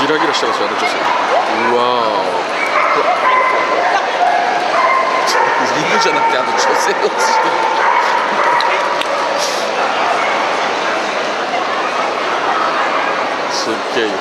ギラギラしてますよあの女性。うわー。リングじゃなくてあの女性をして。すっげえいいわ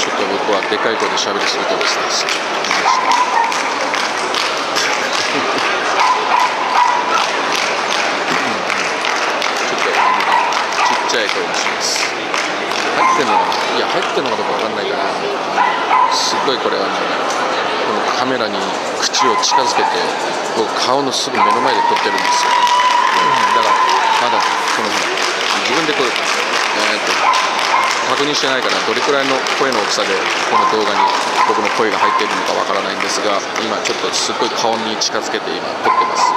ちょっと僕はでかい声で喋りすぎてますねちょっとあのちっちゃい声にします入ってんのかないや入ってんのかどうかわかんないからすごいこれあのこのカメラに口を近づけて僕顔のすぐ目の前で撮ってるんですよ、だからまだこの自分でこう、えー、と確認してないからどれくらいの声の大きさでこの動画に僕の声が入っているのかわからないんですが今ちょっとすっごい顔に近づけて今撮ってます。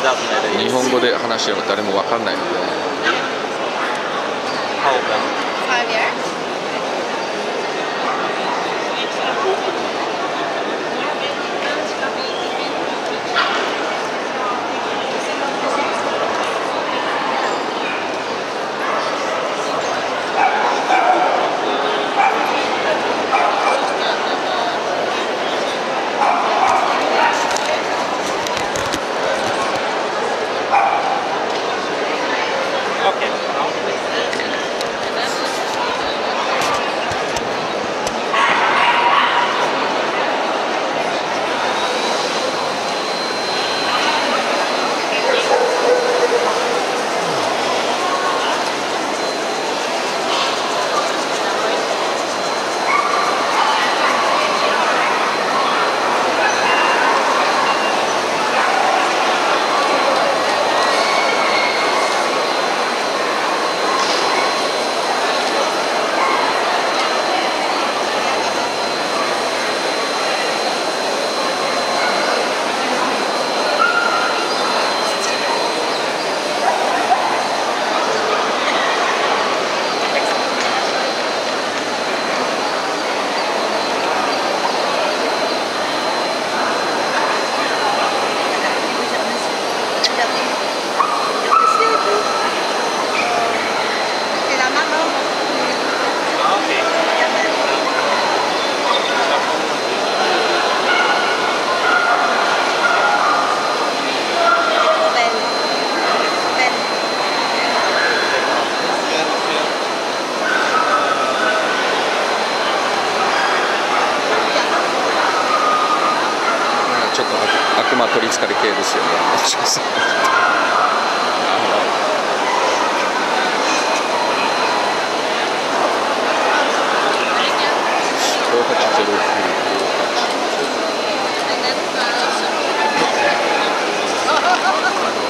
日本語で話しても誰もわかんないので。悪魔取りつかれ系ですよね。5809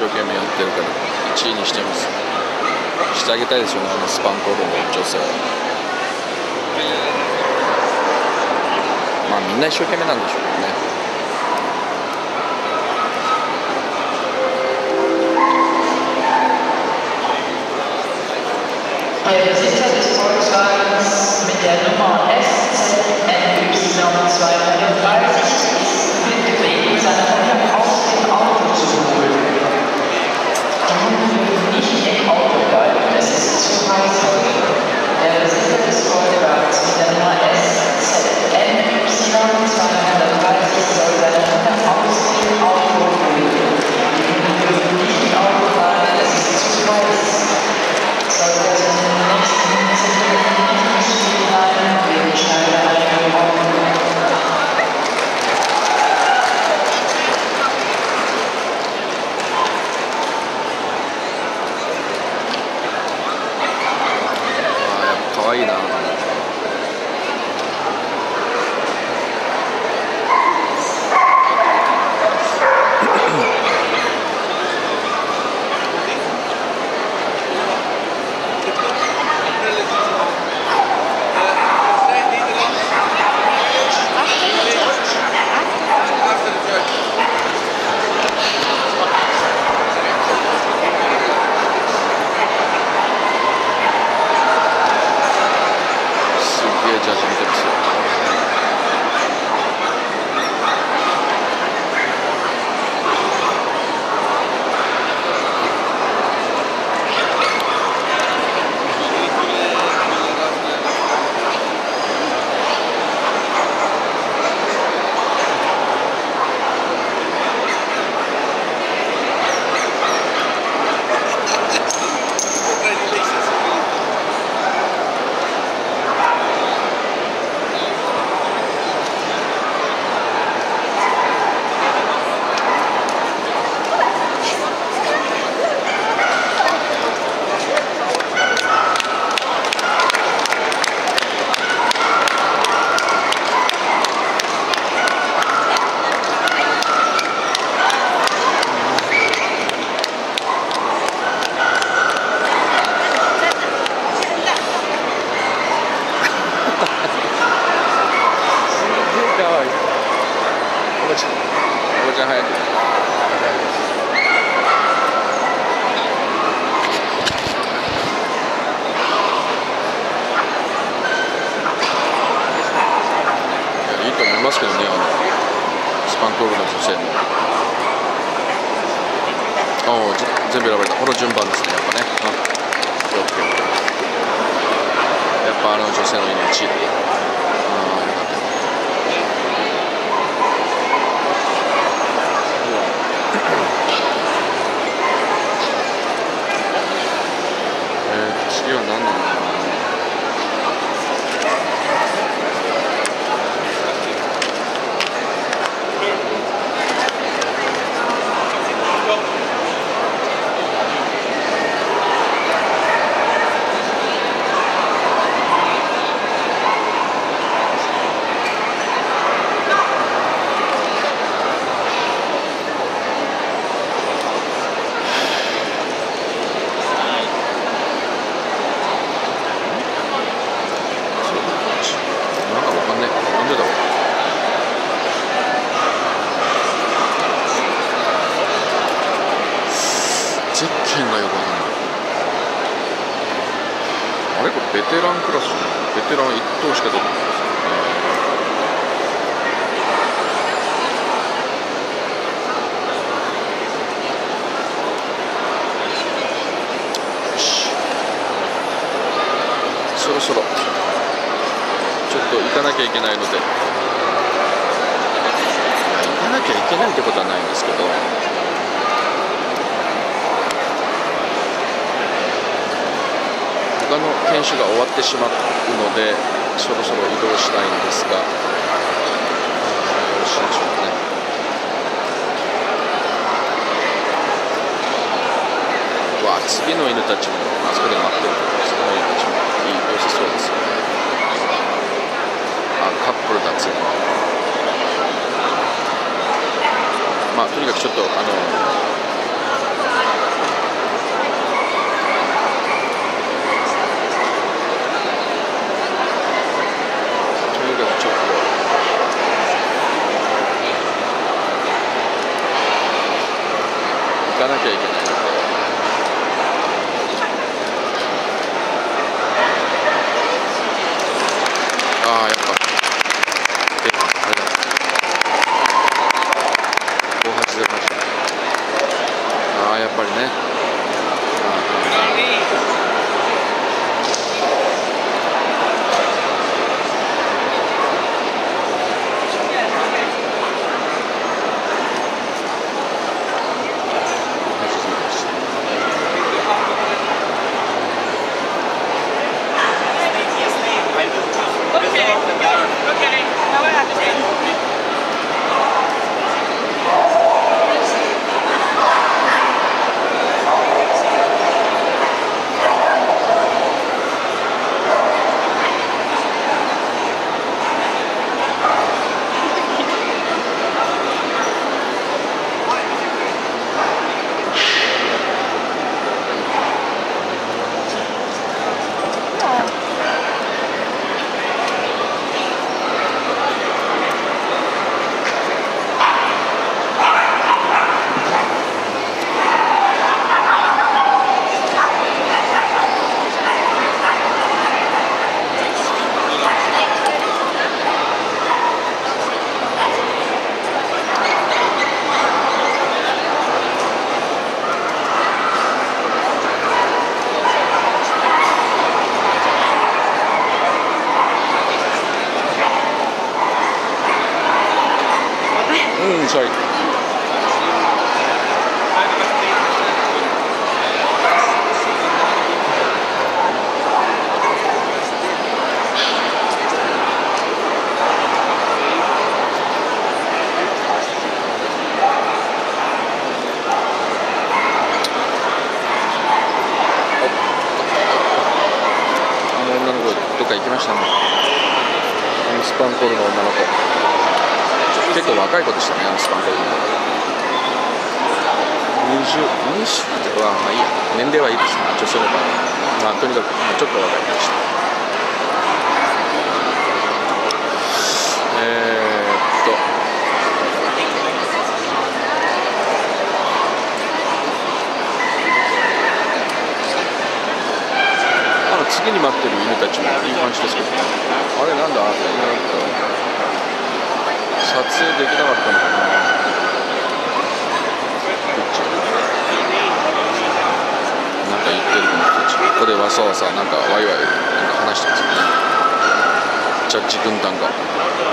生懸命やってるから1位にしてます。してあげたいですよねあのスパンコールの女性。まあみんな一生懸命なんでしょうけどねはいけどねあのスパンコールの女性もああぜ全部選ばれた。この順番ですねやっぱね。うん。やっぱあの女性の命いの1位うんありがとうえー、次は何なんだろうななんかわかんねえなんでだろうゼッケンがよくわかんないあれこれベテランクラスじゃないベテラン1頭しか出てないですよしそろそろちょっと行かなきゃいけないので、いや行かなきゃいけないってことはないんですけど、他の研修が終わってしまうので、そろそろ移動したいんですが、よろしいでしょうかね。わあ、次の犬たちもあそこで待ってる。次の犬たちもいい、良さそうですよね。あカップルだつまあとにかくちょっとあのかなきゃいけないので。ああやっぱとにかく、まあ、ちょっと若い子でした。えー、っと。あの次に待ってる犬たちもいい感じですけどね。あれなんだ？撮影できなかったのかなこっちなんか言ってるこの人たちここでわさわさなんかワイワイなんか話してますよね。ジャッジ軍団が。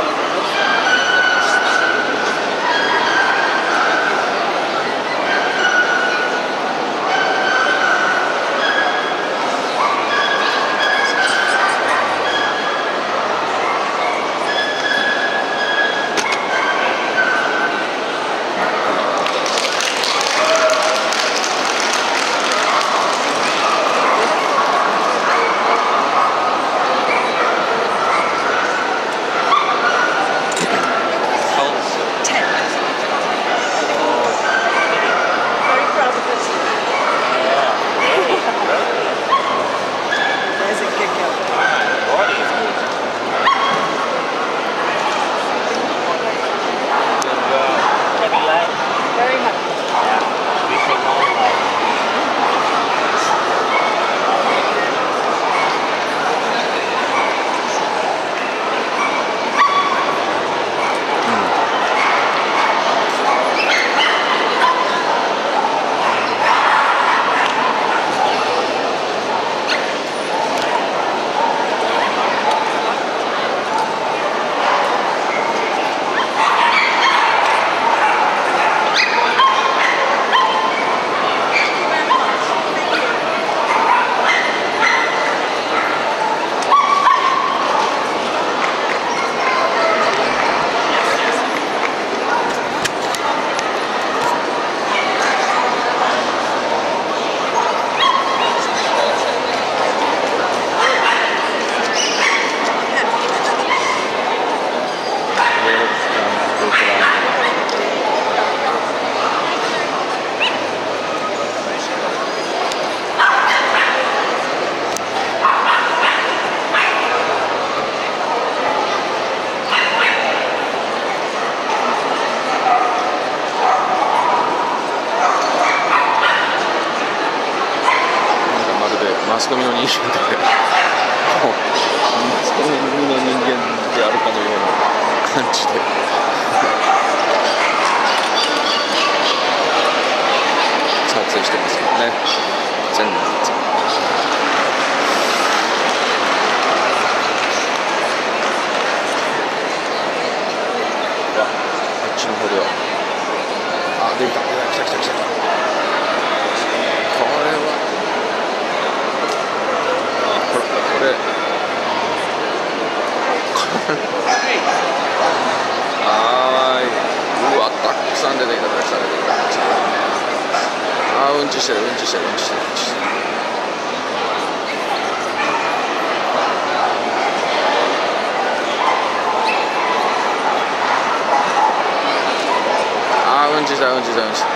マスコミの人間でマスコミの人間であるかのような感じで撮影してますけどね全然あっちの方ではあ出た出た。来た来た来たこれはこれこれはーいうわたくさん出てきたたくさん出てきたあーうんちしてるうんちしてるうんちしてるうんちしてるあーうんちしたうんちしたうんちした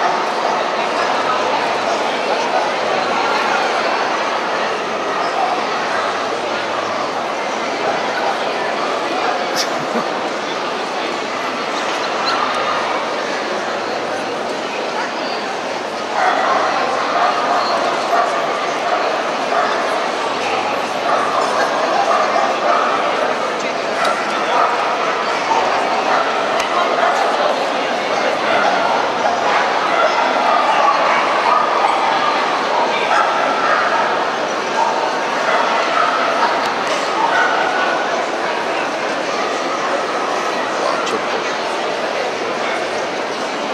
ちょっと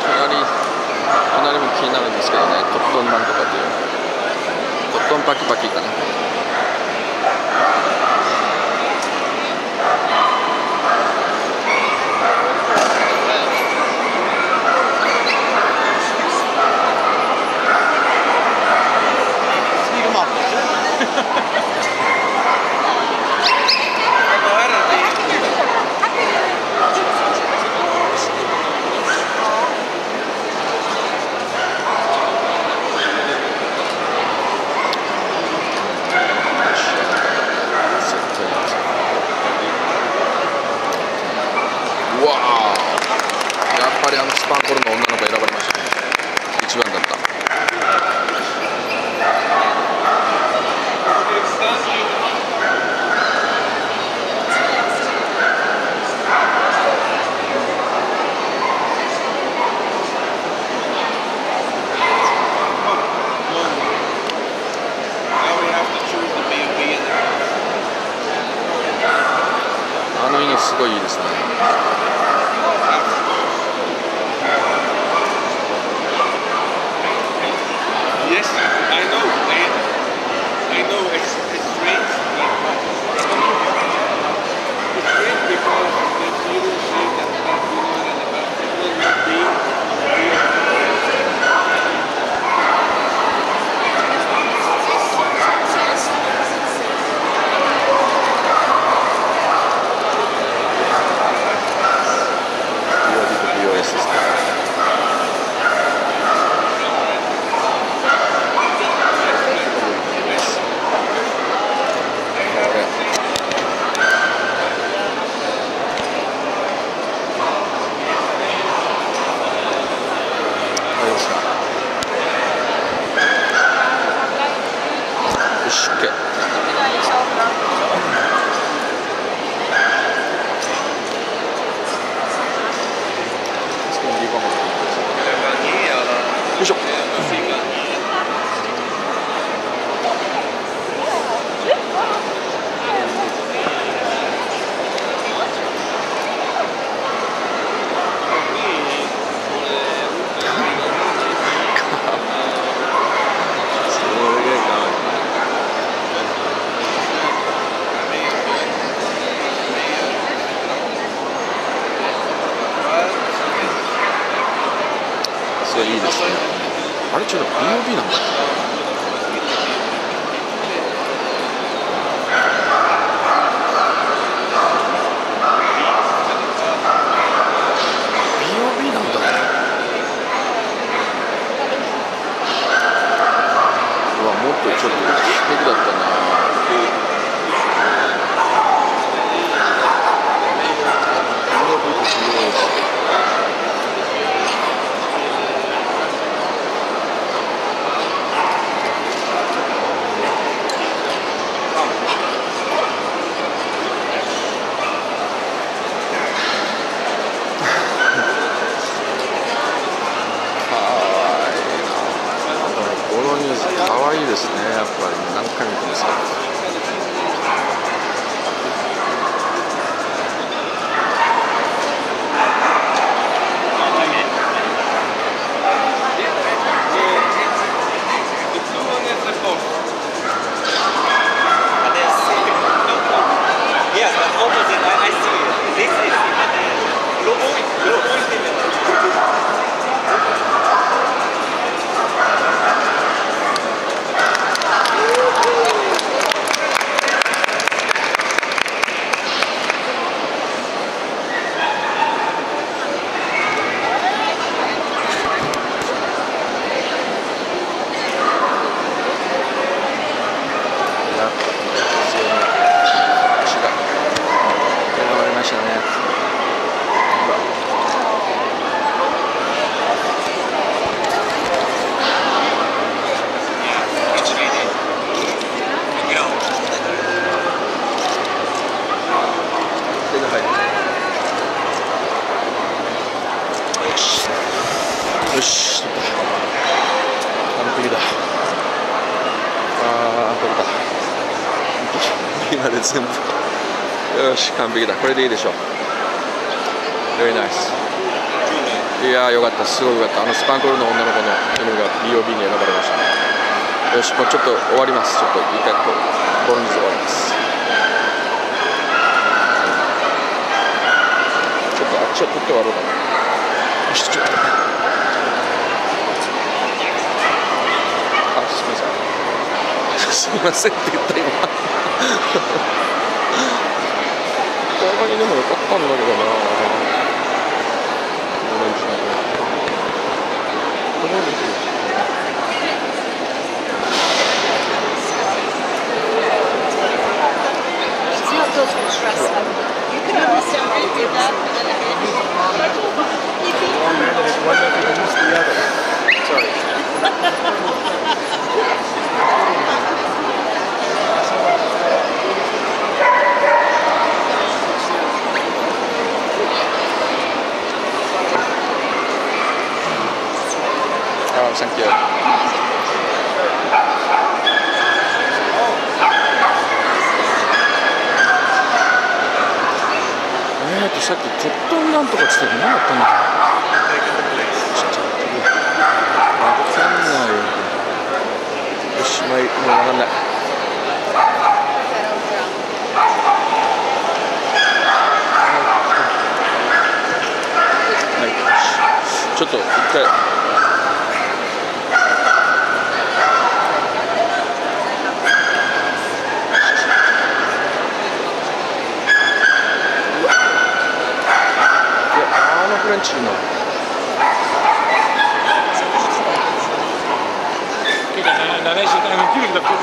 隣隣も気になるんですけどねコットンなんとかっていう。コットンパキパキかな。ビナで全部よし完璧だ。これでいいでしょう。Very nice いやーよかった。すごいよかった。あのスパンコールの女の子の犬が BOB に選ばれました。よしもうちょっと終わります。ちょっと一回こうボロンズ終わります。ちょっとあっちは取って終わろうかな。よしちょっとあすみませんすみませんって言った今。この犬もよかったんだけどな。ごめんなさい。これもいいですね It's not those who trust them. You can understand why you did that, but then again, if you One man is one that against the other. Sorry. Oh, thank you. えーとさっきコットンなんとかっつって何だったんだちょっとわかんないよよしまあいいもうわかんないはいよしちょっと一回いやあのフレンチの Kijk, dan, dan is het en natuurlijk, dat kunnen die niet. french ちょっと待ってちょ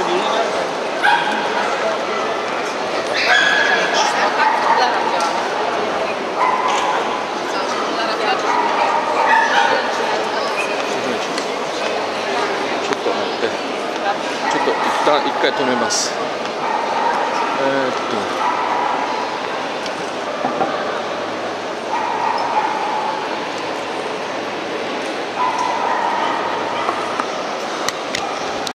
っと一旦一回止めます。